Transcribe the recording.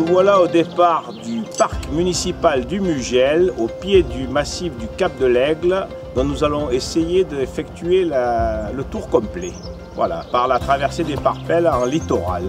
Nous voilà au départ du parc municipal du Mugel, au pied du massif du Cap de l'Aigle, dont nous allons essayer d'effectuer le tour complet. Voilà, par la traversée des Parpelles en littoral.